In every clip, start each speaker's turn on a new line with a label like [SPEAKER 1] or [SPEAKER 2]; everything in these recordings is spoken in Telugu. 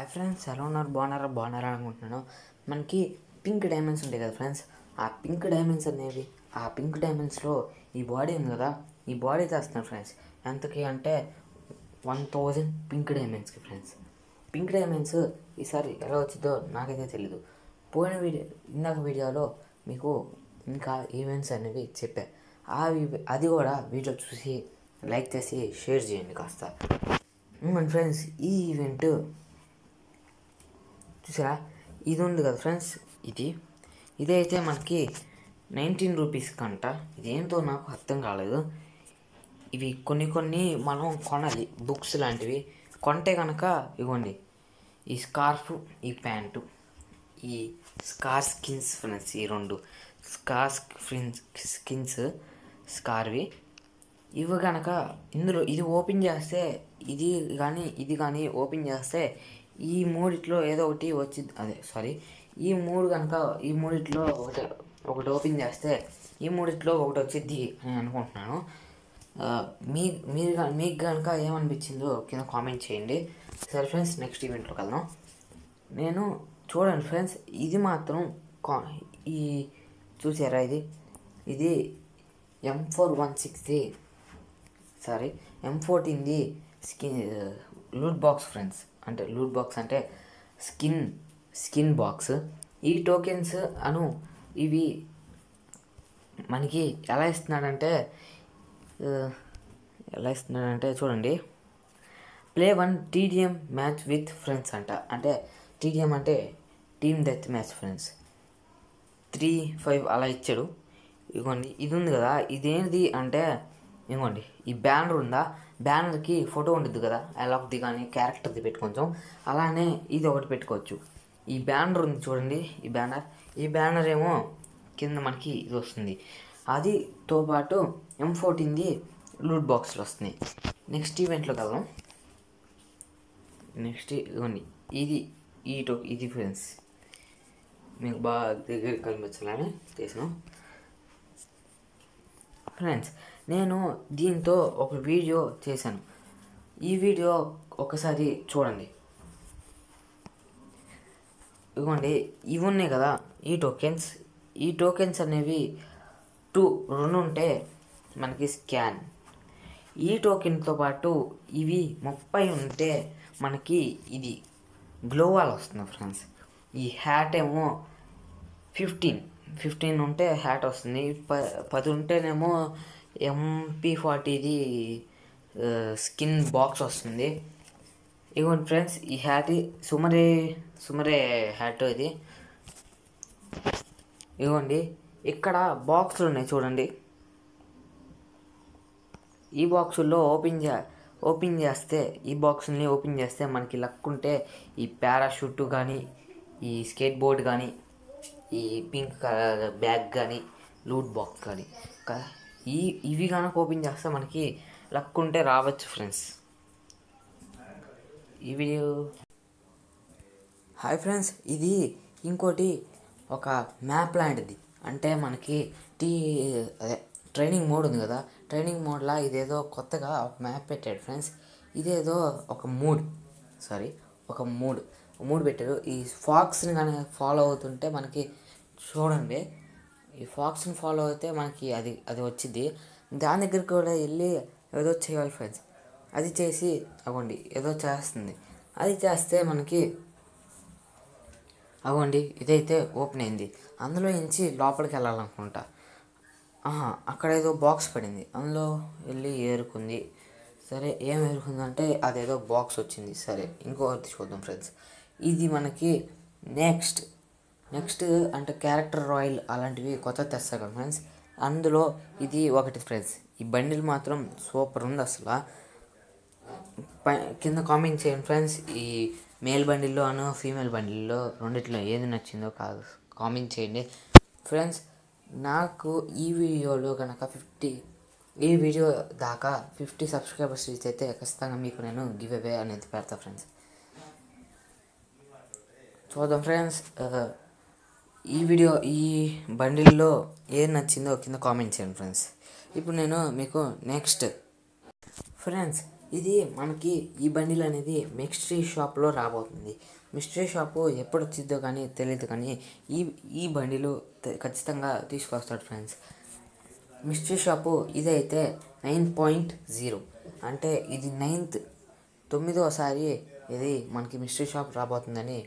[SPEAKER 1] హాయ్ ఫ్రెండ్స్ ఎలా ఉన్నారు? బాగున్నారా? బాగున్నారా అనుకుంటున్నాను. మనకి పింక్ డైమండ్స్ ఉంటాయి కదా ఫ్రెండ్స్ ఆ పింక్ డైమండ్స్ అనేవి ఆ పింక్ డైమండ్స్లో ఈ బాడీ ఉంది కదా ఈ బాడీ తెస్తున్నాను ఫ్రెండ్స్. ఎంతకి అంటే వన్ థౌజండ్ పింక్ డైమండ్స్కి ఫ్రెండ్స్. పింక్ డైమండ్స్ ఈసారి ఎలా వచ్చిందో నాకైతే తెలీదు. పోయిన వీడియో ఇందాక వీడియోలో మీకు ఇంకా ఈవెంట్స్ అనేవి చెప్పా. ఆ అది కూడా వీడియో చూసి లైక్ చేసి షేర్ చేయండి కాస్త. మన ఫ్రెండ్స్ ఈ ఈవెంట్ చూసారా? ఇది ఉంది కదా ఫ్రెండ్స్ ఇది. ఇదైతే మనకి నైన్టీన్ రూపీస్ కంట. ఇదేంటో నాకు అర్థం కాలేదు. ఇవి కొన్ని కొన్ని మనం కొనాలి బుక్స్ లాంటివి. కొంటే కనుక ఇవ్వండి ఈ స్కార్ఫ్ ఈ ప్యాంటు ఈ స్కార్ స్కిన్స్ ఫ్రెండ్స్ ఈ రెండు స్కార్ స్కిన్స్ స్కిన్స్ స్కార్వి. ఇవి కనుక ఇందులో ఇది ఓపెన్ చేస్తే ఇది కానీ ఇది కానీ ఓపెన్ చేస్తే ఈ మూడిట్లో ఏదో ఒకటి వచ్చింది. అదే సారీ ఈ మూడు కనుక ఈ మూడిట్లో ఒకటి ఒకటి ఓపెన్ చేస్తే ఈ మూడిట్లో ఒకటి వచ్చిద్ది అని అనుకుంటున్నాను. మీ మీరు మీకు కనుక ఏమనిపించిందో కింద కామెంట్ చేయండి. సరే ఫ్రెండ్స్ నెక్స్ట్ ఈవెంట్లోకి వెళ్దాం. నేను చూడండి ఫ్రెండ్స్ ఇది మాత్రం కా- ఈ చూసారా ఇది? ఇది ఎం ఫోర్ వన్ సిక్స్ది సారీ ఎం ఫోర్టీన్ది స్కిన్ లూట్ బాక్స్ ఫ్రెండ్స్. అంటే లూట్ బాక్స్ అంటే స్కిన్ స్కిన్ బాక్స్. ఈ టోకెన్స్ అను ఇవి మనకి ఎలా ఇస్తున్నాడంటే ఎలా ఇస్తున్నాడంటే చూడండి. Play one TDM match with friends అంట. అంటే టీడీఎం అంటే team death match friends. Three five అలా ఇచ్చాడు. ఇదిగోండి ఇది ఉంది కదా ఇదేంటిది అంటే ఇంకోండి ఈ బ్యానర్ ఉందా? బ్యానర్కి ఫోటో ఉంటుంది కదా? అలాక్ది కానీ క్యారెక్టర్ది పెట్టుకోవచ్చు అలానే ఇది ఒకటి పెట్టుకోవచ్చు. ఈ బ్యానర్ ఉంది చూడండి ఈ బ్యానర్. ఈ బ్యానర్ ఏమో కింద మనకి ఇది వస్తుంది. అదితో పాటు ఎం ఫోర్టీన్ది లూట్ బాక్స్లు వస్తున్నాయి. నెక్స్ట్ ఈవెంట్లో వెళ్దాం. నెక్స్ట్ ఇదిగోండి ఇది ఈ టో ఇది ఫ్రెండ్స్ మీకు బాగా దగ్గర కనిపించాలని చేసాను. ఫ్రెండ్స్ నేను దీంతో ఒక వీడియో చేశాను. ఈ వీడియో ఒకసారి చూడండి. ఇదిగోండి ఇవి ఉన్నాయి కదా ఈ టోకెన్స్ ఈ టోకెన్స్ అనేవి టూ రెండు ఉంటే మనకి స్కాన్ ఈ టోకెన్తో పాటు ఇవి ముప్పై ఉంటే మనకి ఇది. గ్లోవాల్ వస్తుంది ఫ్రెండ్స్ ఈ హ్యాట్ ఏమో ఫిఫ్టీన్ ఫిఫ్టీన్ ఉంటే హ్యాట్ వస్తుంది. ప పది ఉంటేనేమో ఎంపీ ఫార్టీది స్కిన్ బాక్స్ వస్తుంది. ఇవ్వండి ఫ్రెండ్స్ ఈ హ్యాట్ సుమరే సుమరే హ్యాట్ ఇది. ఇవ్వండి ఇక్కడ బాక్సులు ఉన్నాయి చూడండి. ఈ బాక్సుల్లో ఓపెన్ చే ఓపెన్ చేస్తే ఈ బాక్సుల్ని ఓపెన్ చేస్తే మనకి లక్ ఉంటే ఈ పారాషూట్ కానీ ఈ స్కేట్ బోర్డ్ కానీ ఈ పింక్ కలర్ బ్యాగ్ కానీ లూట్ బాక్స్ కానీ ఈ ఇవి కనుక ఓపెన్ చేస్తే మనకి లక్ ఉంటే రావచ్చు ఫ్రెండ్స్. ఈ వీడియో హాయ్ ఫ్రెండ్స్ ఇది ఇంకోటి ఒక మ్యాప్ లాంటిది. అంటే మనకి టీ అదే ట్రైనింగ్ మోడ్ ఉంది కదా ట్రైనింగ్ మోడ్లా ఇదేదో కొత్తగా ఒక మ్యాప్ పెట్టాడు ఫ్రెండ్స్. ఇదేదో ఒక మూడ్ సారీ ఒక మూడ్. మూడ్ పెట్టారు. ఈ ఫాక్స్ని కానీ ఫాలో అవుతుంటే మనకి చూడండి ఈ ఫాక్స్ని ఫాలో అయితే మనకి అది అది వచ్చింది దాని దగ్గర కూడా వెళ్ళి ఏదో చేయాలి ఫ్రెండ్స్ అది చేసి అవ్వండి ఏదో చేస్తుంది. అది చేస్తే మనకి అవ్వండి ఇదైతే ఓపెన్ అయింది. అందులో నుంచి లోపలికి వెళ్ళాలనుకుంటా. ఆహా అక్కడ ఏదో బాక్స్ పడింది. అందులో వెళ్ళి ఏరుకుంది. సరే ఏం ఏరుకుందంటే అదేదో బాక్స్ వచ్చింది. సరే ఇంకొకటి చూద్దాం ఫ్రెండ్స్ ఇది మనకి నెక్స్ట్ నెక్స్ట్ అంటే క్యారెక్టర్ రాయల్ అలాంటివి కొత్త తెస్తారు కదా ఫ్రెండ్స్. అందులో ఇది ఒకటి ఫ్రెండ్స్. ఈ బండిల్ మాత్రం సూపర్ ఉంది అసలు. పై- కింద కామెంట్ చేయండి ఫ్రెండ్స్. ఈ మేల్ బండిల్లో అను ఫీమేల్ బండిల్లో రెండిట్లో ఏది నచ్చిందో కాదు. కామెంట్ చేయండి. ఫ్రెండ్స్ నాకు ఈ వీడియోలో కనుక ఫిఫ్టీ ఈ వీడియో దాకా ఫిఫ్టీ సబ్స్క్రైబర్స్ రీచ్ అయితే ఖచ్చితంగా మీకు నేను గివ్ అవే అనేది పెడతా ఫ్రెండ్స్. చూద్దాం ఫ్రెండ్స్. ఈ వీడియో ఈ బండిల్లో ఏది నచ్చిందో కింద కామెంట్ చేయండి ఫ్రెండ్స్. ఇప్పుడు నేను మీకు నెక్స్ట్. ఫ్రెండ్స్ ఇది మనకి ఈ బండిల్ అనేది మిస్టరీ షాప్లో రాబోతుంది. మిస్టరీ షాపు ఎప్పుడు వచ్చిద్దో కానీ తెలియదు కానీ ఈ ఈ బండిలు ఖచ్చితంగా తీసుకొస్తాడు ఫ్రెండ్స్. మిస్టరీ షాపు ఇదైతే నైన్ పాయింట్ జీరో. అంటే ఇది నైన్త్ తొమ్మిదోసారి ఇది మనకి మిస్టరీ షాప్ రాబోతుందని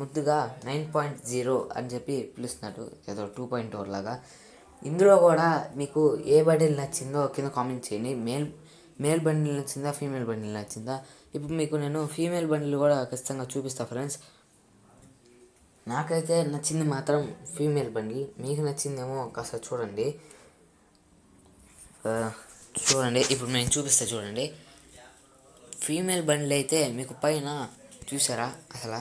[SPEAKER 1] ముద్దుగా నైన్ పాయింట్ జీరో అని చెప్పి పిలుస్తున్నాడు ఏదో టూ పాయింట్ ఫోర్ లాగా. ఇందులో కూడా మీకు ఏ బండిల్ నచ్చిందో కింద కామెంట్ చేయండి. మేల్ మేల్ బండిల్ నచ్చిందా ఫీమేల్ బండిల్ నచ్చిందా? ఇప్పుడు మీకు నేను ఫీమేల్ బండిల్ కూడా ఖచ్చితంగా చూపిస్తా ఫ్రెండ్స్. నాకైతే నచ్చింది మాత్రం ఫీమేల్ బండిల్. మీకు నచ్చిందేమో కాస్త చూడండి. చూడండి. ఇప్పుడు నేను చూపిస్తా చూడండి. ఫీమేల్ బండిల్ అయితే మీకు పైన చూసారా అసలు?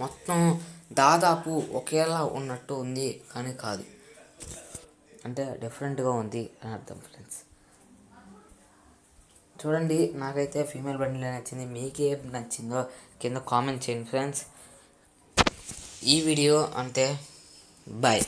[SPEAKER 1] మొత్తం దాదాపు ఒకేలా ఉన్నట్టు ఉంది కానీ కాదు. అంటే డిఫరెంట్గా ఉంది అని అర్థం ఫ్రెండ్స్ చూడండి నాకైతే ఫీమేల్ బండిలో నచ్చింది. మీకేం నచ్చిందో కింద కామెంట్ చేయండి ఫ్రెండ్స్ ఈ వీడియో అంతే బాయ్